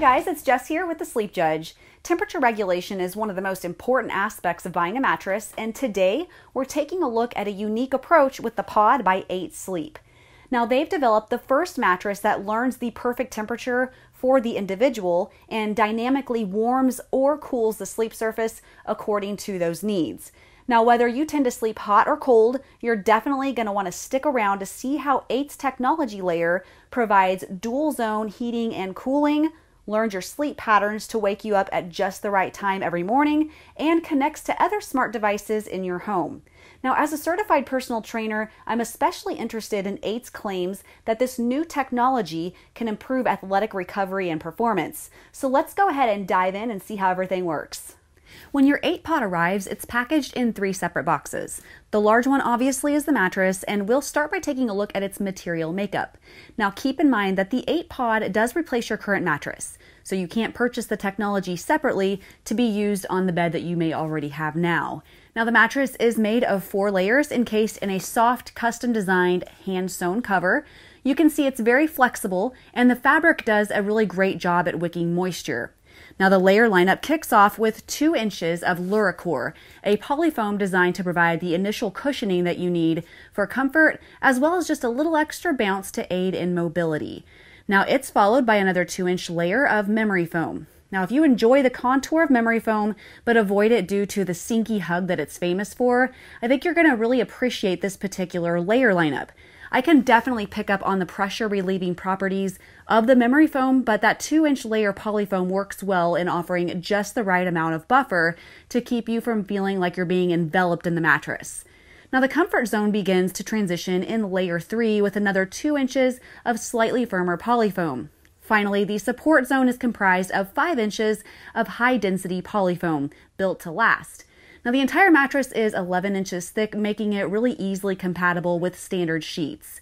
guys, it's Jess here with the Sleep Judge. Temperature regulation is one of the most important aspects of buying a mattress, and today we're taking a look at a unique approach with the Pod by 8 Sleep. Now, they've developed the first mattress that learns the perfect temperature for the individual and dynamically warms or cools the sleep surface according to those needs. Now, whether you tend to sleep hot or cold, you're definitely going to want to stick around to see how 8's technology layer provides dual zone heating and cooling, learns your sleep patterns to wake you up at just the right time every morning, and connects to other smart devices in your home. Now, as a certified personal trainer, I'm especially interested in 8's claims that this new technology can improve athletic recovery and performance. So let's go ahead and dive in and see how everything works. When your 8 pod arrives, it's packaged in three separate boxes. The large one obviously is the mattress, and we'll start by taking a look at its material makeup. Now keep in mind that the 8 pod does replace your current mattress, so you can't purchase the technology separately to be used on the bed that you may already have now. Now the mattress is made of four layers encased in a soft, custom designed, hand sewn cover. You can see it's very flexible, and the fabric does a really great job at wicking moisture. Now, the layer lineup kicks off with two inches of Luricor, a polyfoam designed to provide the initial cushioning that you need for comfort, as well as just a little extra bounce to aid in mobility. Now, it's followed by another two inch layer of memory foam. Now, if you enjoy the contour of memory foam but avoid it due to the sinky hug that it's famous for, I think you're going to really appreciate this particular layer lineup. I can definitely pick up on the pressure relieving properties of the memory foam, but that two inch layer polyfoam works well in offering just the right amount of buffer to keep you from feeling like you're being enveloped in the mattress. Now, the comfort zone begins to transition in layer three with another two inches of slightly firmer polyfoam. Finally, the support zone is comprised of 5 inches of high density polyfoam built to last. Now, the entire mattress is 11 inches thick, making it really easily compatible with standard sheets.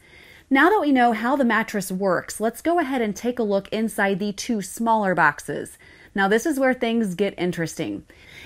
Now that we know how the mattress works, let's go ahead and take a look inside the two smaller boxes. Now, this is where things get interesting.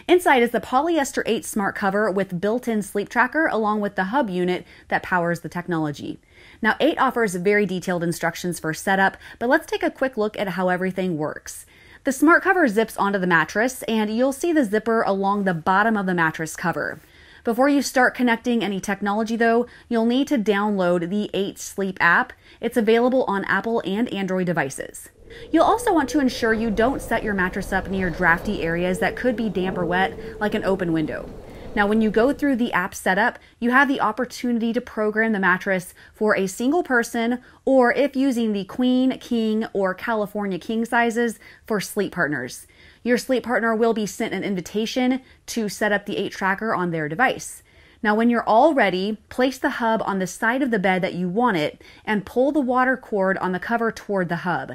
Inside is the polyester 8 smart cover with built in sleep tracker along with the hub unit that powers the technology. Now, 8 offers very detailed instructions for setup, but let's take a quick look at how everything works. The smart cover zips onto the mattress, and you'll see the zipper along the bottom of the mattress cover. Before you start connecting any technology, though, you'll need to download the 8 Sleep app. It's available on Apple and Android devices. You'll also want to ensure you don't set your mattress up near drafty areas that could be damp or wet, like an open window. Now, when you go through the app setup, you have the opportunity to program the mattress for a single person, or if using the queen, king, or California king sizes for sleep partners. Your sleep partner will be sent an invitation to set up the 8 tracker on their device. Now, when you're all ready, place the hub on the side of the bed that you want it and pull the water cord on the cover toward the hub.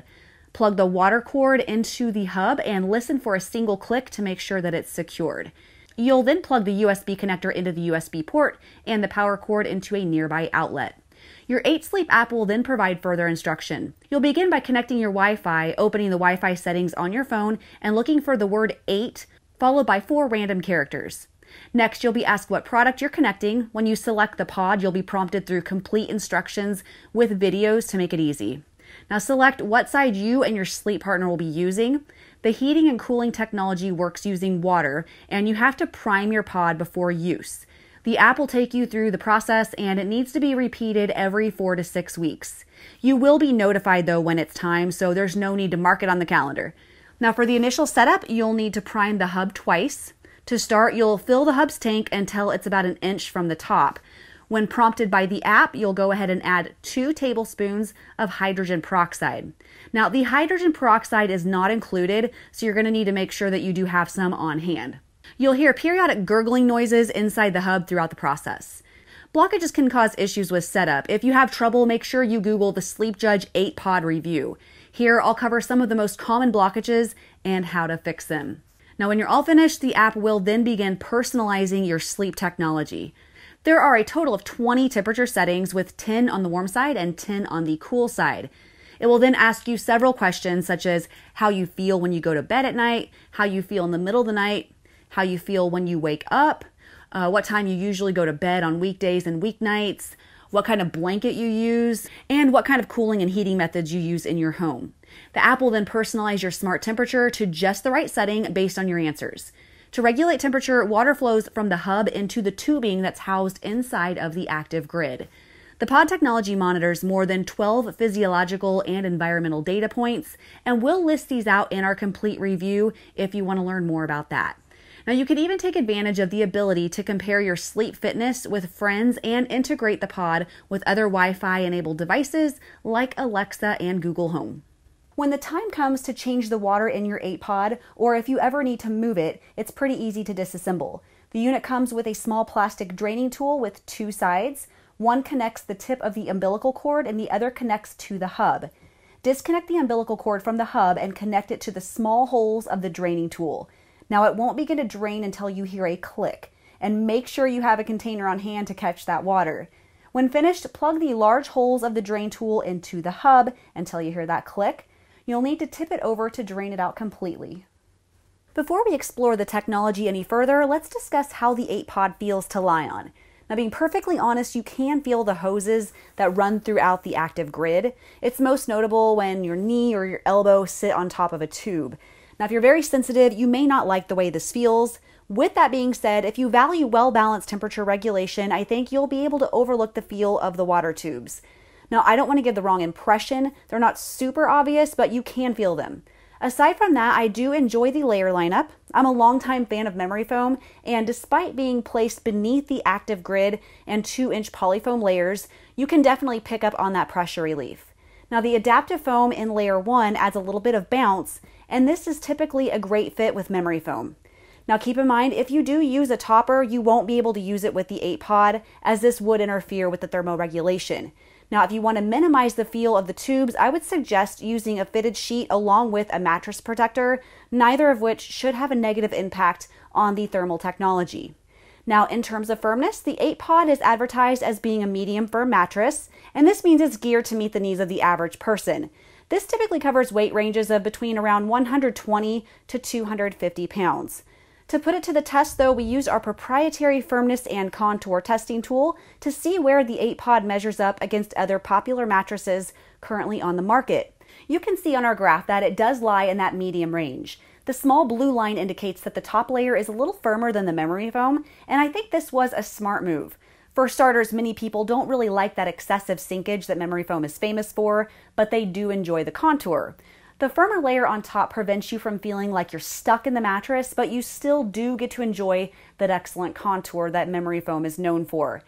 Plug the water cord into the hub and listen for a single click to make sure that it's secured. You'll then plug the USB connector into the USB port and the power cord into a nearby outlet. Your 8 Sleep app will then provide further instruction. You'll begin by connecting your Wi Fi, opening the Wi Fi settings on your phone, and looking for the word 8, followed by four random characters. Next, you'll be asked what product you're connecting. When you select the pod, you'll be prompted through complete instructions with videos to make it easy. Now, select what side you and your sleep partner will be using. The heating and cooling technology works using water, and you have to prime your pod before use. The app will take you through the process, and it needs to be repeated every four to six weeks. You will be notified though when it's time, so there's no need to mark it on the calendar. Now, for the initial setup, you'll need to prime the hub twice. To start, you'll fill the hub's tank until it's about an inch from the top. When prompted by the app, you'll go ahead and add two tablespoons of hydrogen peroxide. Now, the hydrogen peroxide is not included, so you're going to need to make sure that you do have some on hand. You'll hear periodic gurgling noises inside the hub throughout the process. Blockages can cause issues with setup. If you have trouble, make sure you Google the Sleep Judge 8 Pod review. Here, I'll cover some of the most common blockages and how to fix them. Now, when you're all finished, the app will then begin personalizing your sleep technology. There are a total of 20 temperature settings with 10 on the warm side and 10 on the cool side. It will then ask you several questions such as how you feel when you go to bed at night, how you feel in the middle of the night, how you feel when you wake up, uh, what time you usually go to bed on weekdays and weeknights, what kind of blanket you use, and what kind of cooling and heating methods you use in your home. The app will then personalize your smart temperature to just the right setting based on your answers. To regulate temperature, water flows from the hub into the tubing that's housed inside of the active grid. The pod technology monitors more than 12 physiological and environmental data points, and we'll list these out in our complete review if you want to learn more about that. Now, you can even take advantage of the ability to compare your sleep fitness with friends and integrate the pod with other Wi Fi enabled devices like Alexa and Google Home. When the time comes to change the water in your 8 pod, or if you ever need to move it, it's pretty easy to disassemble. The unit comes with a small plastic draining tool with two sides. One connects the tip of the umbilical cord and the other connects to the hub. Disconnect the umbilical cord from the hub and connect it to the small holes of the draining tool. Now it won't begin to drain until you hear a click, and make sure you have a container on hand to catch that water. When finished, plug the large holes of the drain tool into the hub until you hear that click. You'll need to tip it over to drain it out completely. Before we explore the technology any further, let's discuss how the 8 pod feels to lie on. Now, being perfectly honest, you can feel the hoses that run throughout the active grid. It's most notable when your knee or your elbow sit on top of a tube. Now, if you're very sensitive, you may not like the way this feels. With that being said, if you value well balanced temperature regulation, I think you'll be able to overlook the feel of the water tubes. Now, I don't want to give the wrong impression. They're not super obvious, but you can feel them. Aside from that, I do enjoy the layer lineup. I'm a longtime fan of memory foam, and despite being placed beneath the active grid and 2 inch polyfoam layers, you can definitely pick up on that pressure relief. Now, the adaptive foam in layer 1 adds a little bit of bounce, and this is typically a great fit with memory foam. Now, keep in mind, if you do use a topper, you won't be able to use it with the 8 pod, as this would interfere with the thermoregulation. Now, if you want to minimize the feel of the tubes, I would suggest using a fitted sheet along with a mattress protector, neither of which should have a negative impact on the thermal technology. Now, in terms of firmness, the 8 pod is advertised as being a medium firm mattress, and this means it's geared to meet the needs of the average person. This typically covers weight ranges of between around 120 to 250 pounds. To put it to the test, though, we use our proprietary firmness and contour testing tool to see where the 8 pod measures up against other popular mattresses currently on the market. You can see on our graph that it does lie in that medium range. The small blue line indicates that the top layer is a little firmer than the memory foam, and I think this was a smart move. For starters, many people don't really like that excessive sinkage that memory foam is famous for, but they do enjoy the contour. The firmer layer on top prevents you from feeling like you're stuck in the mattress, but you still do get to enjoy that excellent contour that memory foam is known for.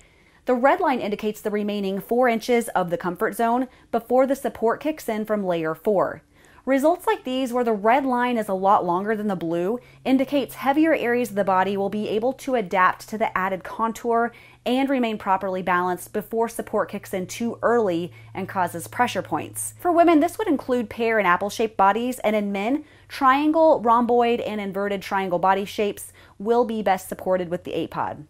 The red line indicates the remaining 4 inches of the comfort zone before the support kicks in from layer 4. Results like these, where the red line is a lot longer than the blue, indicates heavier areas of the body will be able to adapt to the added contour and remain properly balanced before support kicks in too early and causes pressure points. For women, this would include pear and apple shaped bodies, and in men, triangle, rhomboid, and inverted triangle body shapes will be best supported with the 8 pod.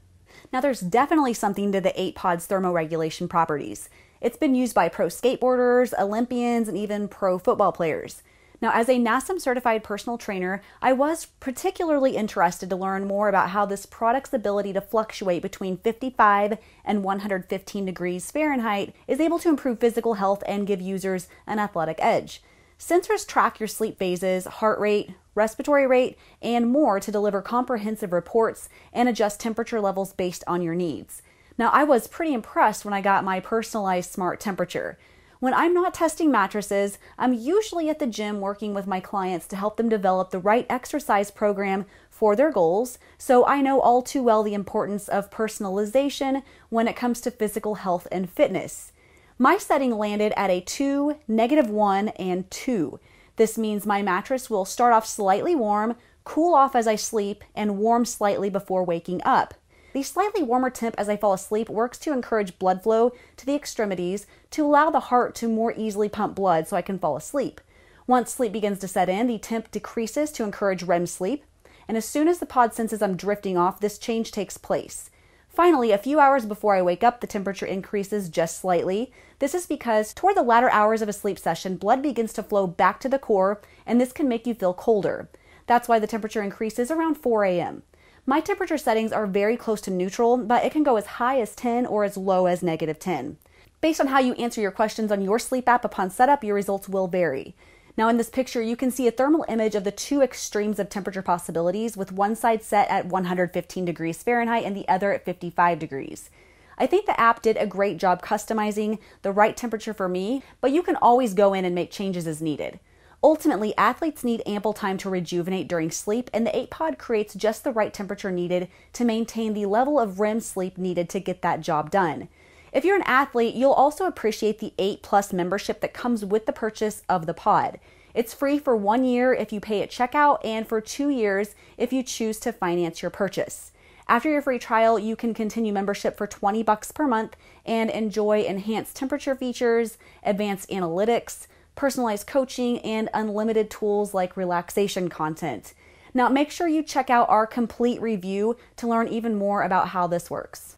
Now, there's definitely something to the 8 pod's thermoregulation properties. It's been used by pro skateboarders, Olympians, and even pro football players. Now, as a NASM certified personal trainer, I was particularly interested to learn more about how this product's ability to fluctuate between 55 and 115 degrees Fahrenheit is able to improve physical health and give users an athletic edge. Sensors track your sleep phases, heart rate, respiratory rate, and more to deliver comprehensive reports and adjust temperature levels based on your needs. Now, I was pretty impressed when I got my personalized smart temperature. When I'm not testing mattresses, I'm usually at the gym working with my clients to help them develop the right exercise program for their goals, so I know all too well the importance of personalization when it comes to physical health and fitness. My setting landed at a 2, negative 1, and 2. This means my mattress will start off slightly warm, cool off as I sleep, and warm slightly before waking up. The slightly warmer temp as I fall asleep works to encourage blood flow to the extremities to allow the heart to more easily pump blood so I can fall asleep. Once sleep begins to set in, the temp decreases to encourage REM sleep, and as soon as the pod senses I'm drifting off, this change takes place. Finally, a few hours before I wake up, the temperature increases just slightly. This is because toward the latter hours of a sleep session, blood begins to flow back to the core, and this can make you feel colder. That's why the temperature increases around 4 a.m. My temperature settings are very close to neutral, but it can go as high as 10 or as low as negative 10. Based on how you answer your questions on your sleep app upon setup, your results will vary. Now, in this picture, you can see a thermal image of the two extremes of temperature possibilities, with one side set at 115 degrees Fahrenheit and the other at 55 degrees. I think the app did a great job customizing the right temperature for me, but you can always go in and make changes as needed. Ultimately, athletes need ample time to rejuvenate during sleep, and the 8 Pod creates just the right temperature needed to maintain the level of REM sleep needed to get that job done. If you're an athlete, you'll also appreciate the 8 Plus membership that comes with the purchase of the pod. It's free for one year if you pay at checkout and for two years if you choose to finance your purchase. After your free trial, you can continue membership for 20 bucks per month and enjoy enhanced temperature features, advanced analytics, personalized coaching, and unlimited tools like relaxation content. Now, make sure you check out our complete review to learn even more about how this works.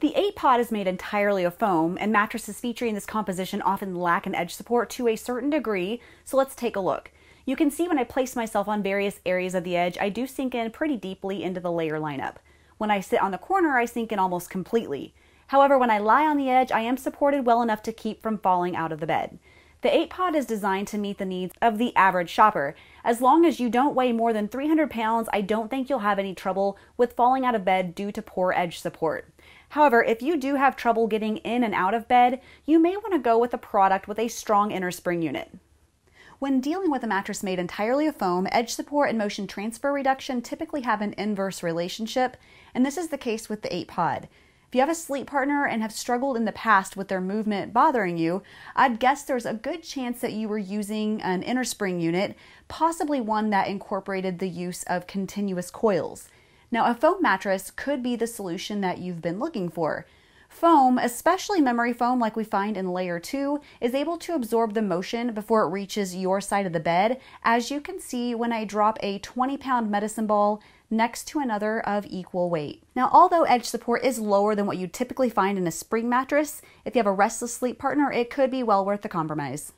The 8 pod is made entirely of foam, and mattresses featuring this composition often lack an edge support to a certain degree, so let's take a look. You can see when I place myself on various areas of the edge, I do sink in pretty deeply into the layer lineup. When I sit on the corner, I sink in almost completely. However, when I lie on the edge, I am supported well enough to keep from falling out of the bed. The 8 pod is designed to meet the needs of the average shopper. As long as you don't weigh more than 300 pounds, I don't think you'll have any trouble with falling out of bed due to poor edge support. However, if you do have trouble getting in and out of bed, you may want to go with a product with a strong inner spring unit. When dealing with a mattress made entirely of foam, edge support and motion transfer reduction typically have an inverse relationship, and this is the case with the 8 pod. If you have a sleep partner and have struggled in the past with their movement bothering you, I'd guess there's a good chance that you were using an inner spring unit, possibly one that incorporated the use of continuous coils. Now, a foam mattress could be the solution that you've been looking for. Foam, especially memory foam like we find in layer 2, is able to absorb the motion before it reaches your side of the bed, as you can see when I drop a 20 pound medicine ball next to another of equal weight. Now, although edge support is lower than what you typically find in a spring mattress, if you have a restless sleep partner, it could be well worth the compromise.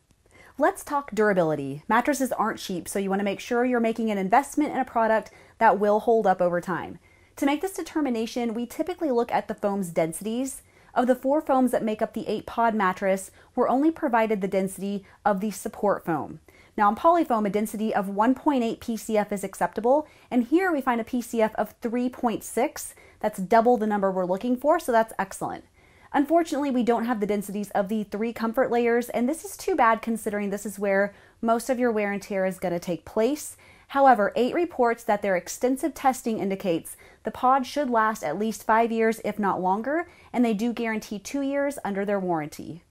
Let's talk durability. Mattresses aren't cheap, so you want to make sure you're making an investment in a product that will hold up over time. To make this determination, we typically look at the foam's densities. Of the four foams that make up the 8 pod mattress, we're only provided the density of the support foam. Now, in polyfoam, a density of 1.8 PCF is acceptable, and here we find a PCF of 3.6. That's double the number we're looking for, so that's excellent. Unfortunately, we don't have the densities of the three comfort layers, and this is too bad considering this is where most of your wear and tear is going to take place. However, 8 reports that their extensive testing indicates the pod should last at least 5 years, if not longer, and they do guarantee 2 years under their warranty.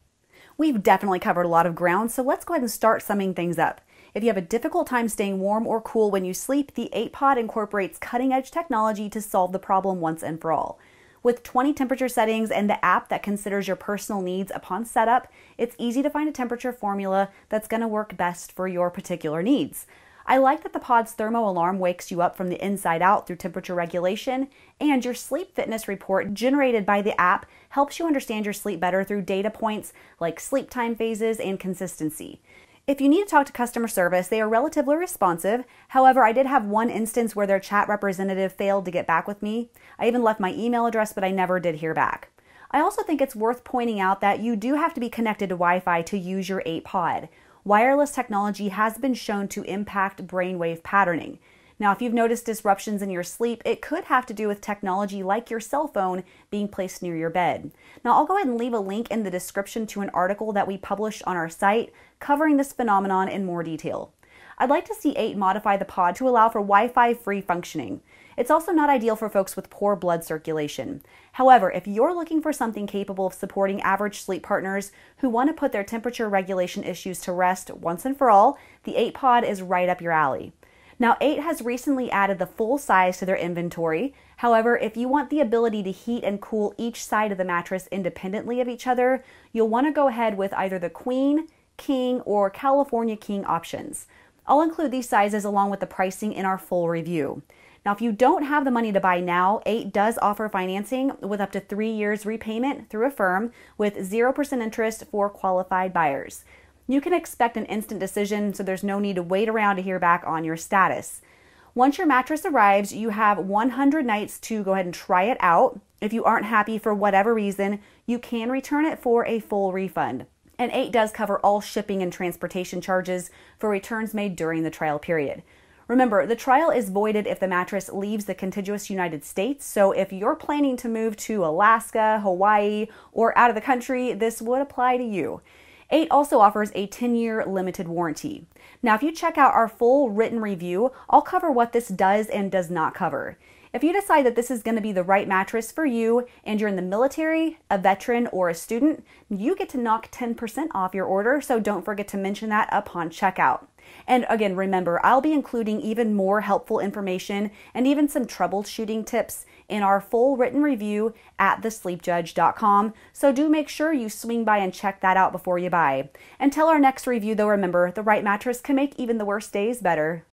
We've definitely covered a lot of ground, so let's go ahead and start summing things up. If you have a difficult time staying warm or cool when you sleep, the 8 Pod incorporates cutting edge technology to solve the problem once and for all. With 20 temperature settings and the app that considers your personal needs upon setup, it's easy to find a temperature formula that's going to work best for your particular needs. I like that the pod's thermo alarm wakes you up from the inside out through temperature regulation, and your sleep fitness report generated by the app helps you understand your sleep better through data points like sleep time phases and consistency. If you need to talk to customer service, they are relatively responsive. However, I did have one instance where their chat representative failed to get back with me. I even left my email address, but I never did hear back. I also think it's worth pointing out that you do have to be connected to Wi Fi to use your 8 pod wireless technology has been shown to impact brainwave patterning. Now, if you've noticed disruptions in your sleep, it could have to do with technology like your cell phone being placed near your bed. Now, I'll go ahead and leave a link in the description to an article that we published on our site covering this phenomenon in more detail. I'd like to see 8 modify the pod to allow for Wi Fi free functioning. It's also not ideal for folks with poor blood circulation. However, if you're looking for something capable of supporting average sleep partners who want to put their temperature regulation issues to rest once and for all, the 8 Pod is right up your alley. Now, 8 has recently added the full size to their inventory. However, if you want the ability to heat and cool each side of the mattress independently of each other, you'll want to go ahead with either the Queen, King, or California King options. I'll include these sizes along with the pricing in our full review. Now, if you don't have the money to buy now, 8 does offer financing with up to three years repayment through Affirm with 0% interest for qualified buyers. You can expect an instant decision, so there's no need to wait around to hear back on your status. Once your mattress arrives, you have 100 nights to go ahead and try it out. If you aren't happy for whatever reason, you can return it for a full refund. And 8 does cover all shipping and transportation charges for returns made during the trial period. Remember, the trial is voided if the mattress leaves the contiguous United States. So if you're planning to move to Alaska, Hawaii, or out of the country, this would apply to you. 8 also offers a 10 year limited warranty. Now, if you check out our full written review, I'll cover what this does and does not cover. If you decide that this is going to be the right mattress for you and you're in the military, a veteran, or a student, you get to knock 10% off your order, so don't forget to mention that upon checkout. And again, remember, I'll be including even more helpful information and even some troubleshooting tips in our full written review at thesleepjudge.com. So do make sure you swing by and check that out before you buy. Until our next review, though, remember the right mattress can make even the worst days better.